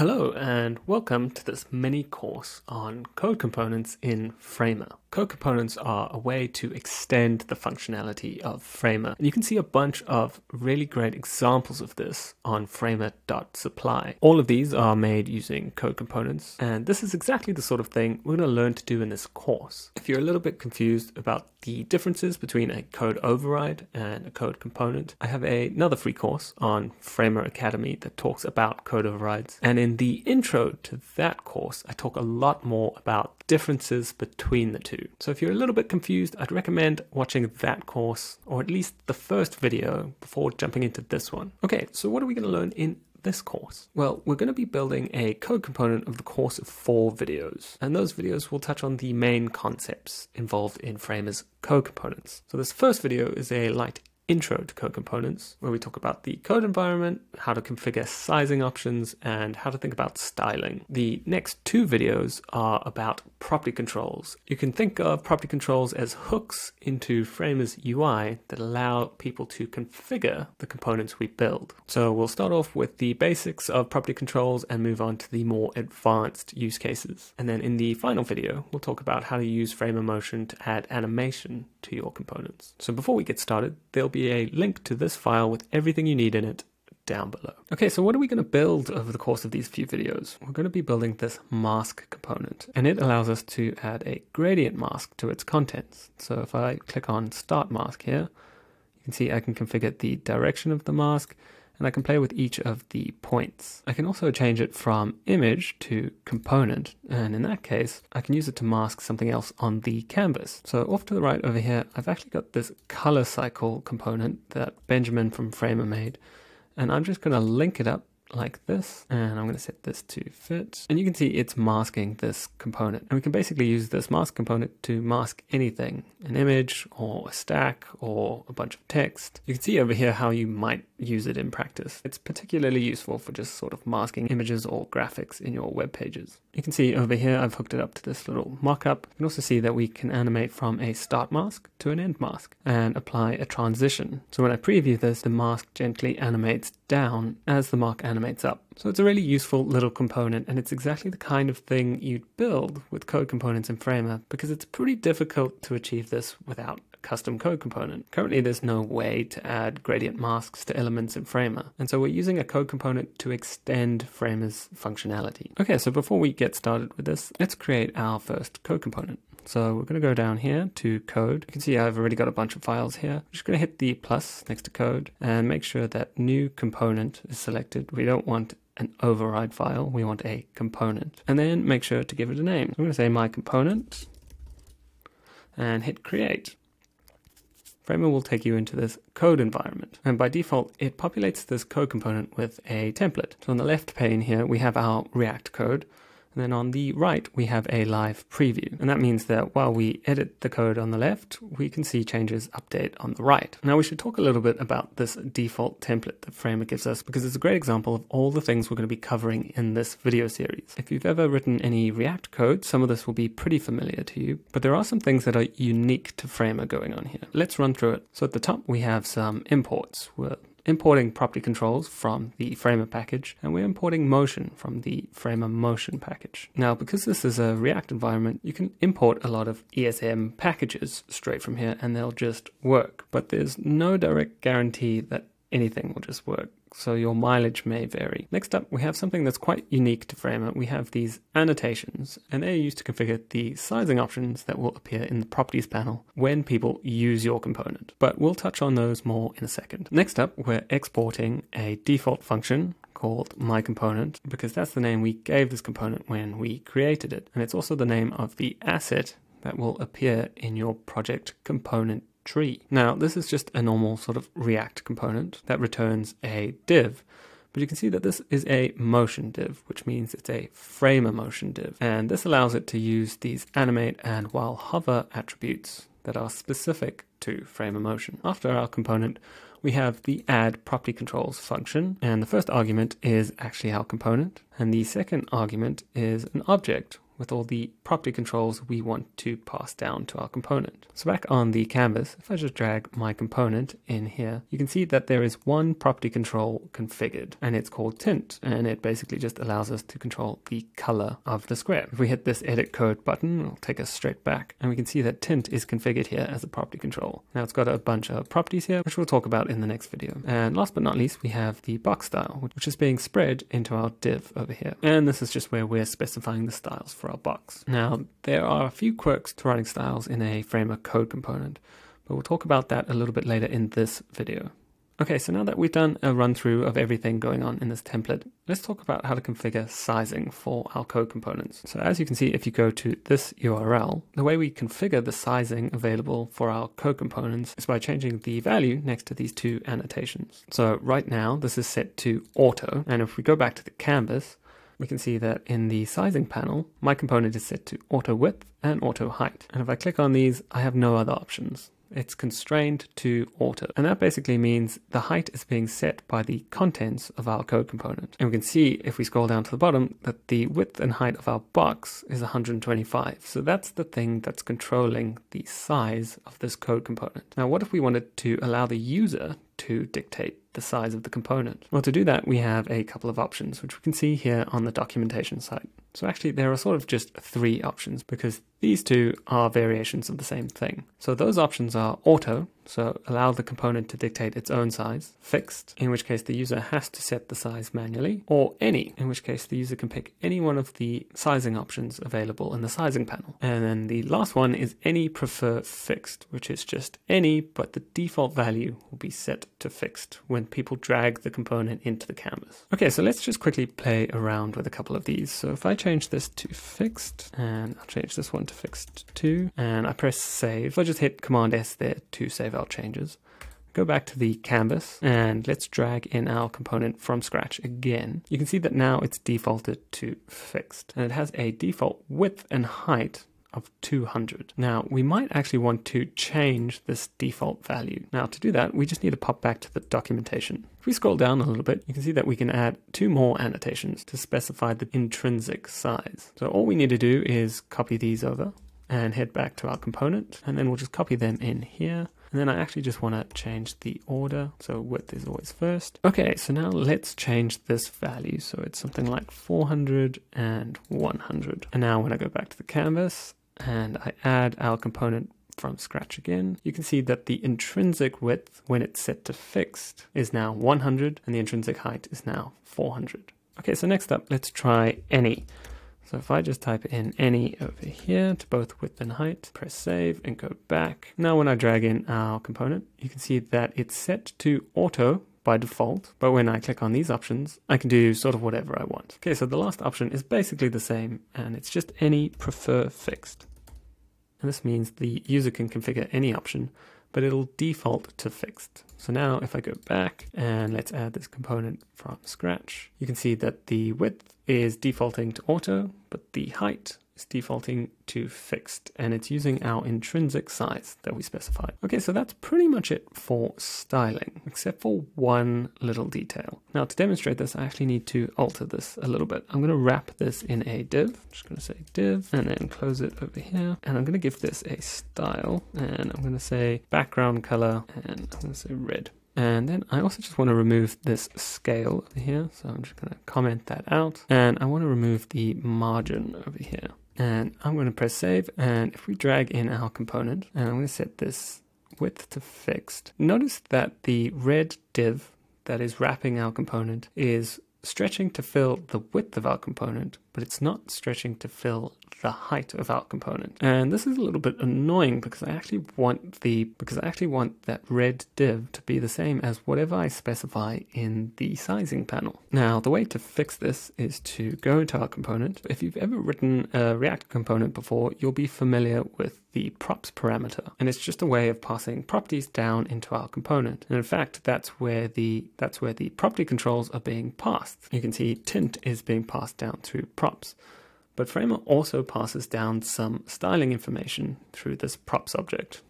Hello and welcome to this mini course on code components in Framer. Code components are a way to extend the functionality of Framer. And you can see a bunch of really great examples of this on framer.supply. All of these are made using code components, and this is exactly the sort of thing we're going to learn to do in this course. If you're a little bit confused about the differences between a code override and a code component, I have a, another free course on Framer Academy that talks about code overrides. And in the intro to that course, I talk a lot more about differences between the two. So if you're a little bit confused, I'd recommend watching that course, or at least the first video, before jumping into this one. Okay, so what are we going to learn in this course? Well, we're going to be building a code component of the course of four videos, and those videos will touch on the main concepts involved in Framer's code components. So this first video is a light intro to code components, where we talk about the code environment, how to configure sizing options, and how to think about styling. The next two videos are about property controls. You can think of property controls as hooks into Framer's UI that allow people to configure the components we build. So we'll start off with the basics of property controls and move on to the more advanced use cases. And then in the final video, we'll talk about how to use Framer Motion to add animation to your components. So before we get started, there'll be be a link to this file with everything you need in it down below. Okay, so what are we going to build over the course of these few videos? We're going to be building this mask component, and it allows us to add a gradient mask to its contents. So if I click on Start Mask here, you can see I can configure the direction of the mask, and I can play with each of the points. I can also change it from image to component, and in that case, I can use it to mask something else on the canvas. So off to the right over here, I've actually got this color cycle component that Benjamin from Framer made, and I'm just going to link it up like this and I'm going to set this to fit. And you can see it's masking this component. And we can basically use this mask component to mask anything an image or a stack or a bunch of text. You can see over here how you might use it in practice. It's particularly useful for just sort of masking images or graphics in your web pages. You can see over here I've hooked it up to this little mockup. You can also see that we can animate from a start mask to an end mask and apply a transition. So when I preview this the mask gently animates down as the mark animates up. So it's a really useful little component and it's exactly the kind of thing you'd build with code components in Framer because it's pretty difficult to achieve this without a custom code component. Currently there's no way to add gradient masks to elements in Framer and so we're using a code component to extend Framer's functionality. Okay so before we get started with this let's create our first code component. So we're going to go down here to code. You can see I've already got a bunch of files here. I'm just going to hit the plus next to code and make sure that new component is selected. We don't want an override file, we want a component. And then make sure to give it a name. I'm going to say my component and hit create. Framer will take you into this code environment. And by default, it populates this code component with a template. So on the left pane here, we have our React code. And then on the right, we have a live preview. And that means that while we edit the code on the left, we can see changes update on the right. Now we should talk a little bit about this default template that Framer gives us because it's a great example of all the things we're going to be covering in this video series. If you've ever written any React code, some of this will be pretty familiar to you, but there are some things that are unique to Framer going on here. Let's run through it. So at the top, we have some imports. We're importing property controls from the Framer package, and we're importing motion from the Framer motion package. Now, because this is a React environment, you can import a lot of ESM packages straight from here and they'll just work. But there's no direct guarantee that anything will just work so your mileage may vary. Next up, we have something that's quite unique to Framer. We have these annotations, and they're used to configure the sizing options that will appear in the properties panel when people use your component. But we'll touch on those more in a second. Next up, we're exporting a default function called my component because that's the name we gave this component when we created it. And it's also the name of the asset that will appear in your project component tree. Now, this is just a normal sort of React component that returns a div. But you can see that this is a motion div, which means it's a framer motion div. And this allows it to use these animate and while hover attributes that are specific to framer motion. After our component, we have the add property controls function, and the first argument is actually our component, and the second argument is an object with all the property controls we want to pass down to our component. So back on the canvas, if I just drag my component in here, you can see that there is one property control configured and it's called tint and it basically just allows us to control the color of the square. If we hit this edit code button, it'll take us straight back and we can see that tint is configured here as a property control. Now it's got a bunch of properties here, which we'll talk about in the next video. And last but not least, we have the box style, which is being spread into our div over here. And this is just where we're specifying the styles for box. Now, there are a few quirks to writing styles in a Framer code component, but we'll talk about that a little bit later in this video. Okay, so now that we've done a run through of everything going on in this template, let's talk about how to configure sizing for our code components. So as you can see, if you go to this URL, the way we configure the sizing available for our code components is by changing the value next to these two annotations. So right now, this is set to auto, and if we go back to the canvas, we can see that in the sizing panel, my component is set to auto width and auto height. And if I click on these, I have no other options it's constrained to auto. And that basically means the height is being set by the contents of our code component. And we can see if we scroll down to the bottom that the width and height of our box is 125. So that's the thing that's controlling the size of this code component. Now, what if we wanted to allow the user to dictate the size of the component? Well, to do that, we have a couple of options, which we can see here on the documentation site. So actually, there are sort of just three options because these two are variations of the same thing. So those options are auto, so allow the component to dictate its own size, fixed, in which case the user has to set the size manually, or any, in which case the user can pick any one of the sizing options available in the sizing panel. And then the last one is any prefer fixed, which is just any, but the default value will be set to fixed when people drag the component into the canvas. Okay, so let's just quickly play around with a couple of these. So if I change this to fixed, and I'll change this one to fixed too, and I press save. I just hit Command S there to save our changes. Go back to the canvas and let's drag in our component from scratch again. You can see that now it's defaulted to fixed and it has a default width and height of 200. Now, we might actually want to change this default value. Now, to do that, we just need to pop back to the documentation. If we scroll down a little bit, you can see that we can add two more annotations to specify the intrinsic size. So all we need to do is copy these over and head back to our component, and then we'll just copy them in here. And then I actually just want to change the order. So width is always first. Okay, so now let's change this value. So it's something like 400 and 100. And now when I go back to the canvas, and I add our component from scratch again, you can see that the intrinsic width, when it's set to fixed, is now 100 and the intrinsic height is now 400. Okay, so next up, let's try any. So if I just type in any over here to both width and height, press save and go back. Now when I drag in our component, you can see that it's set to auto by default, but when I click on these options, I can do sort of whatever I want. Okay, so the last option is basically the same, and it's just any prefer fixed. And this means the user can configure any option, but it'll default to fixed. So now if I go back and let's add this component from scratch, you can see that the width is defaulting to auto, but the height defaulting to fixed and it's using our intrinsic size that we specified. Okay, so that's pretty much it for styling, except for one little detail. Now to demonstrate this, I actually need to alter this a little bit. I'm gonna wrap this in a div, I'm just gonna say div and then close it over here. And I'm gonna give this a style and I'm gonna say background color and I'm gonna say red. And then I also just want to remove this scale over here. So I'm just going to comment that out. And I want to remove the margin over here and I'm going to press save and if we drag in our component and I'm going to set this width to fixed. Notice that the red div that is wrapping our component is stretching to fill the width of our component but it's not stretching to fill the height of our component. And this is a little bit annoying because I actually want the because I actually want that red div to be the same as whatever I specify in the sizing panel. Now the way to fix this is to go into our component. If you've ever written a React component before, you'll be familiar with the props parameter. And it's just a way of passing properties down into our component. And in fact, that's where the that's where the property controls are being passed. You can see tint is being passed down through props. But Framer also passes down some styling information through this props object.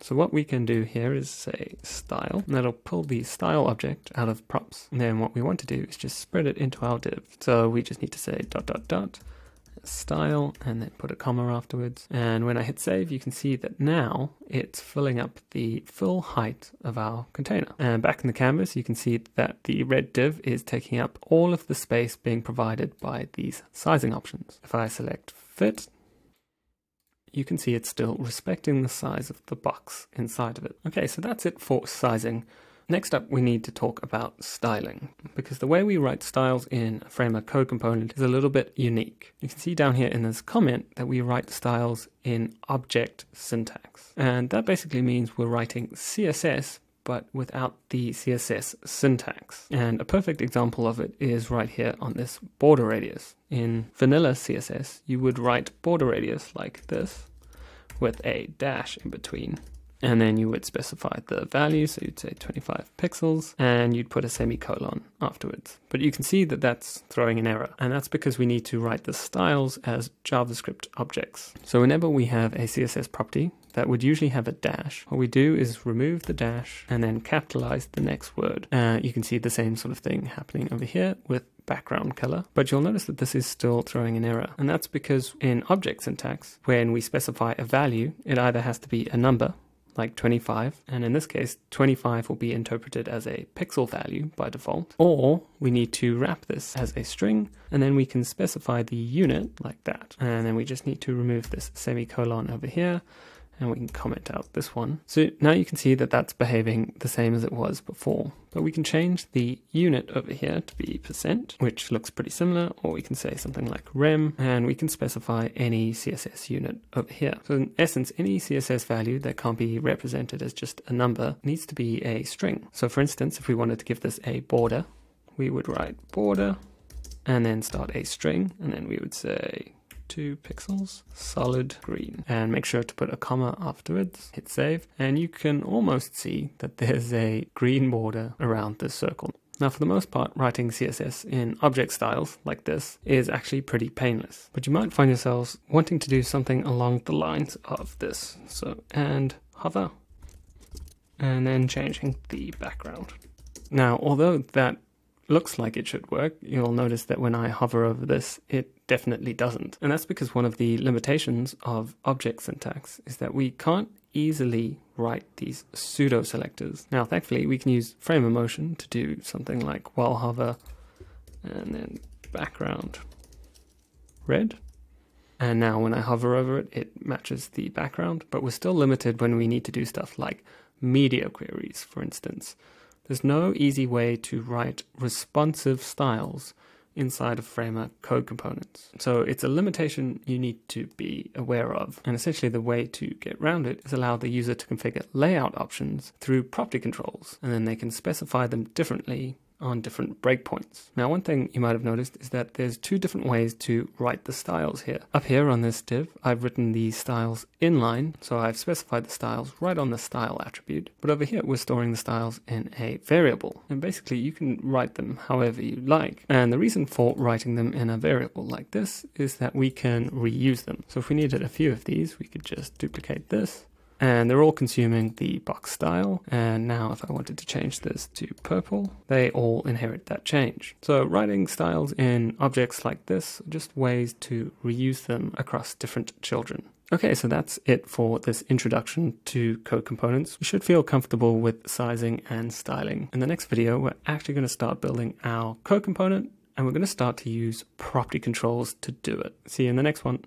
So what we can do here is say style, and that'll pull the style object out of props. And then what we want to do is just spread it into our div. So we just need to say dot dot dot style and then put a comma afterwards. And when I hit save, you can see that now it's filling up the full height of our container. And back in the canvas, you can see that the red div is taking up all of the space being provided by these sizing options. If I select fit, you can see it's still respecting the size of the box inside of it. Okay, so that's it for sizing. Next up, we need to talk about styling, because the way we write styles in a Framer code component is a little bit unique. You can see down here in this comment that we write styles in object syntax. And that basically means we're writing CSS but without the CSS syntax. And a perfect example of it is right here on this border radius. In vanilla CSS, you would write border radius like this with a dash in between and then you would specify the value, so you'd say 25 pixels, and you'd put a semicolon afterwards. But you can see that that's throwing an error, and that's because we need to write the styles as JavaScript objects. So whenever we have a CSS property, that would usually have a dash. What we do is remove the dash and then capitalize the next word. Uh, you can see the same sort of thing happening over here with background color, but you'll notice that this is still throwing an error. And that's because in object syntax, when we specify a value, it either has to be a number, like 25, and in this case, 25 will be interpreted as a pixel value by default, or we need to wrap this as a string, and then we can specify the unit like that. And then we just need to remove this semicolon over here, and we can comment out this one. So now you can see that that's behaving the same as it was before, but we can change the unit over here to be percent, which looks pretty similar, or we can say something like rem, and we can specify any CSS unit over here. So in essence, any CSS value that can't be represented as just a number needs to be a string. So for instance, if we wanted to give this a border, we would write border and then start a string, and then we would say 2 pixels, solid green. And make sure to put a comma afterwards, hit save, and you can almost see that there's a green border around this circle. Now, for the most part, writing CSS in object styles like this is actually pretty painless, but you might find yourselves wanting to do something along the lines of this. So, and hover, and then changing the background. Now, although that looks like it should work, you'll notice that when I hover over this, it definitely doesn't. And that's because one of the limitations of object syntax is that we can't easily write these pseudo selectors. Now, thankfully, we can use Framer motion to do something like while hover and then background red. And now when I hover over it, it matches the background, but we're still limited when we need to do stuff like media queries, for instance. There's no easy way to write responsive styles inside of Framer code components. So it's a limitation you need to be aware of. And essentially the way to get around it is allow the user to configure layout options through property controls, and then they can specify them differently on different breakpoints. Now, one thing you might have noticed is that there's two different ways to write the styles here. Up here on this div, I've written the styles inline, so I've specified the styles right on the style attribute. But over here, we're storing the styles in a variable. And basically, you can write them however you like. And the reason for writing them in a variable like this is that we can reuse them. So if we needed a few of these, we could just duplicate this and they're all consuming the box style. And now if I wanted to change this to purple, they all inherit that change. So writing styles in objects like this are just ways to reuse them across different children. Okay, so that's it for this introduction to code components. We should feel comfortable with sizing and styling. In the next video, we're actually going to start building our code component and we're going to start to use property controls to do it. See you in the next one.